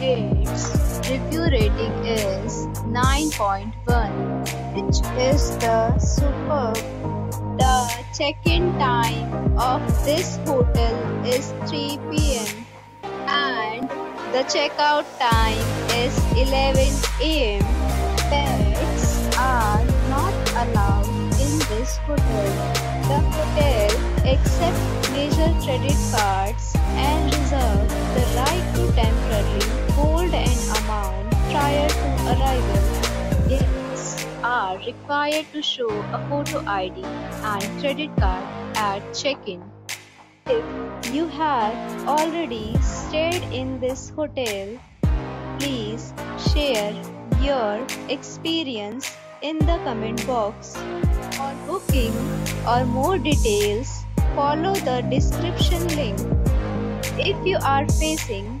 Its review rating is 9.1, which is the superb. The check-in time of this hotel is 3 p.m. and the checkout time is 11 a.m. Pets are not allowed in this hotel. The hotel accepts major credit cards are required to show a photo ID and credit card at check-in. If you have already stayed in this hotel, please share your experience in the comment box. For booking or more details, follow the description link. If you are facing